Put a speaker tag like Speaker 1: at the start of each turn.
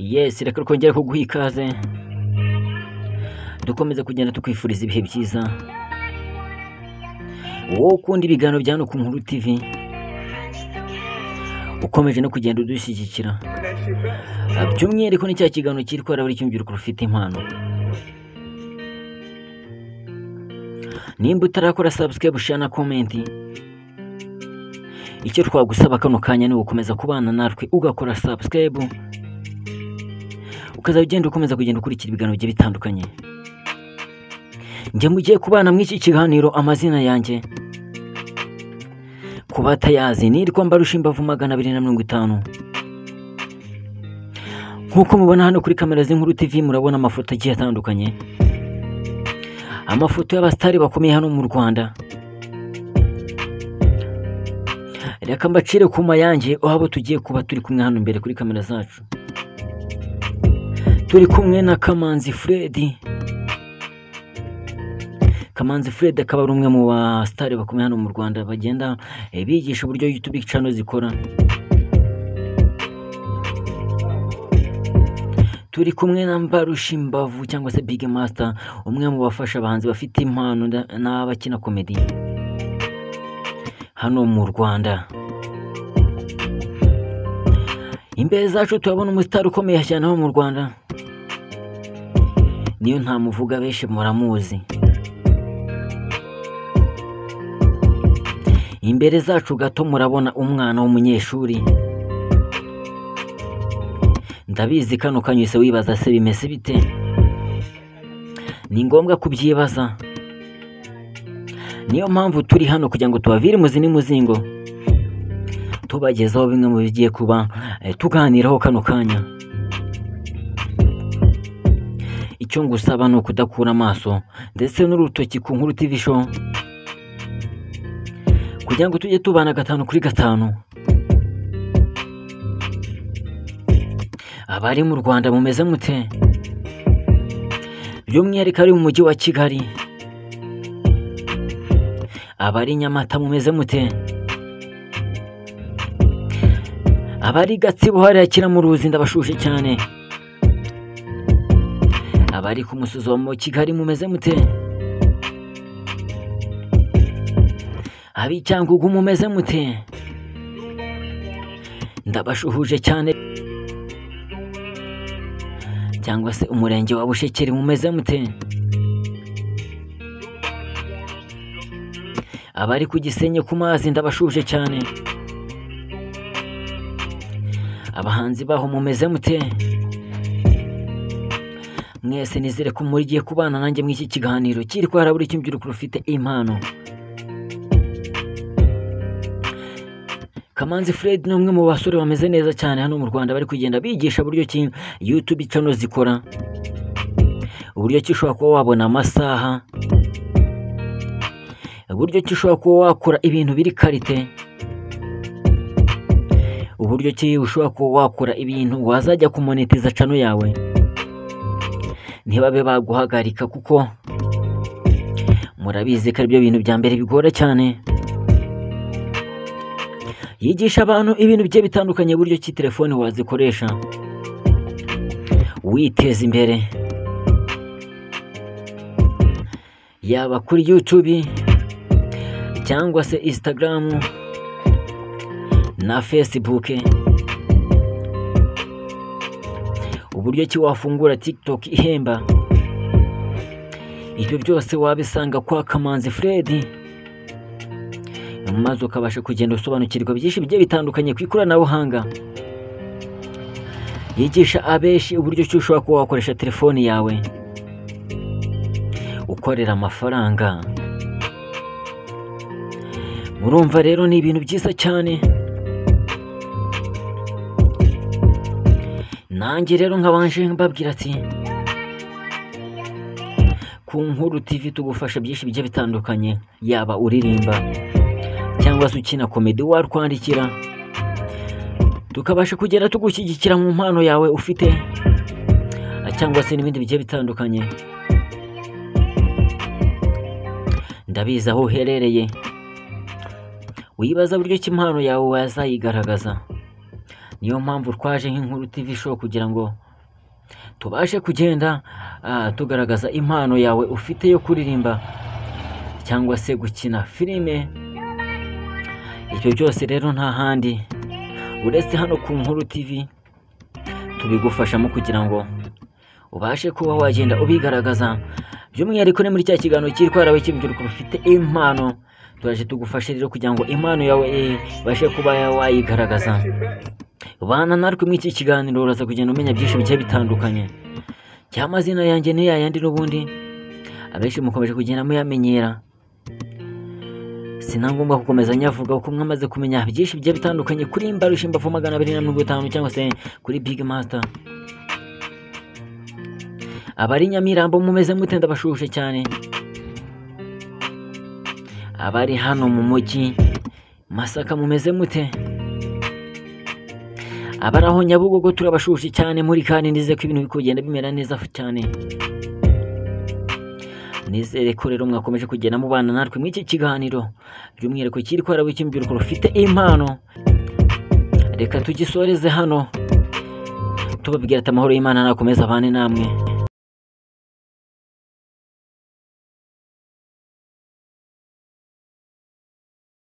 Speaker 1: yesi reka twongere kuguha ikaze. Dukomeze kugenda tukwifuriza ibihe byiza. Wowe ukunda ibiganiro bya hano ku nkuru tv ukomeje no kugenda udushyigikira. By'umwihariko ni cya kiganiro cyitwara buri cyumviruko rufite impano. Nimba utarakora subscribe share na comment. Icyo twagusaba kano kanya ni ugukomeza kubana natwe ugakora subscribe. Ukazajya ugenda ukomeza kugenda ukurikira ibiganiro bigiye bitandukanye. Njye mugiye kubana muri iki kiganiro amazina yanjye. Ku batayazi nitwa mbarusha magana abiri na mirongo itanu. Nk'uko mubona hano kuri kamera z'inkuru tv murabona amafoto agiye atandukanye. Amafoto y'abasitari bakomeye hano mu rwanda. Reka mbacire ku mayange aho abo tugiye kuba turi kumwe hano imbere kuri kamera zacu. Turi kumwe na kamanzi fred. Kamanzi fred akaba ari umwe mu basitari bakomeye hano mu rwanda bagenda eh, bigisha uburyo youtube channel zikora. Turi kumwe na mbarusha imbavu cyangwa se big master umwe mu bafasha abahanzi bafite impano n'abakina komedi hano mu rwanda. Imbere zacu turabona umusitari ukomeye cyane hano mu rwanda. Niyo ntamuvuga benshi muramuzi. Imbere zacu gato murabona umwana w'umunyeshuri. Ndabizi kano kanyuse wibaza se bimeze bite? Ni ngombwa kubyibaza. Niyo mpamvu turi hano kugira ngo tubavire imuzi n'umuzingo tubagezaho bimwe mu bigiye kuba eh, tuganiraho kano kanya. Icyo ngusaba ni ukudakura amaso ndetse n'urutoki ku nkuru tv show. Kugira ngo tujye tubana gatanu kuri gatanu. Abari mu rwanda mumeze mute? By'umwihariko ari mu mujyi wa kigali. Abari nyamata mumeze mute? Abari gatsibo hariya kiramuruzi ndabashushe cyane. Abari ku musozi wa mu kigali mumeze mute? Ab'icyangugu mumeze mute? Ndabashuhuje cyane. Cyangwa se umurenge wa bushekeri mumeze mute? Abari ku gisenyi ku mazi ndabashuje cyane. Abahanzi baho mumeze mute? Mwese nizere ko mugiye kubana nanjye muri iki kiganiro. Kiri kwara buri cyumviruko rufite impano. Kamanzi fred ni umwe mu basore bameze neza cyane hano mu rwanda. Bari kugenda bigisha buryo ki youtube channel zikora. Uburyo ki ushobora kuba wabona amasaha. Uburyo ki ushobora kuba wakora ibintu biri karite. Uburyo ki ushobora kuba wakora ibintu wazajya kumonetiza channel yawe? Ntibabe baguhagarika kuko murabizi ko ari byo bintu bya mbere bigora cyane. Yigisha abantu ibintu bigiye bitandukanye buryo ki telefone wazikoresha. Witeza imbere. Yaba kuri youtube cyangwa se instagram. Na facebook. Uburyo ki wafungura tiktok ihemba? Ibyo byose wabisanga kwa kamanzi fred. Maze ukabasha kugenda usobanukirwa byinshi bigiye bitandukanye ku ikoranabuhanga. Yigisha abenshi uburyo ki ushobora kuba wakoresha telefoni yawe. Ukorera amafaranga. Murumva rero ni ibintu byiza cyane. Nanjye rero nkabanje mbabwira ati ku nkuru tv tugufasha byinshi bigiye bitandukanye yaba uririmba cyangwa se ukina komedi watwandikira tukabasha kugenda tugushyigikira mu mpano yawe ufite cyangwa se n'ibindi bigiye bitandukanye. Ndabizi aho uherereye. Wibaza buryo ki impano yawe wazayigaragaza. Niyo mpamvu twaje nk'inkuru tv show kugira ngo tubashe kugenda ah, tugaragaza impano yawe ufite yo kuririmba cyangwa se gukina filime. Ibyo byose rero nta handi. Uretse hano ku nkuru tv tubigufashamo kugira ngo ubashe kuba wagenda ubigaragaza. By'umwihariko ni muri cya kiganiro cyitwara we cy'urubyiruko rufite impano. Turaje tugufashe rero kugira ngo impano yawe eh, ibashe kuba wayigaragaza. Bana natwe muri iki kiganiro uraza kugenda umenya byinshi bigiye bitandukanye. Cy'amazina yanjye ni yayandi n'ubundi? Abenshi mukomeje kugenda muyamenyera. Sinangombwa gukomeza nyavuga kuko mwamaze kumenya byinshi bigiye bitandukanye kuri mbarusha imbavu magana abiri na mirongo itanu cyangwa se kuri big master. Abari nyamirambo mumeze mute ndabashushe cyane. Abari hano mu mujyi masaka mumeze mute? Abari aho nyabugogo turabashushe cyane muri kandi ndize ko ibintu biri kugenda bimera neza cyane. Nizere ko rero mwakomeje kugenda mubana natwe muri iki kiganiro. By'umwihariko kiri kwara w'icyumbyuruko rufite impano. Reka tugisoreze hano. Tubabwira ati amahoro y'imana nakomeza abane namwe.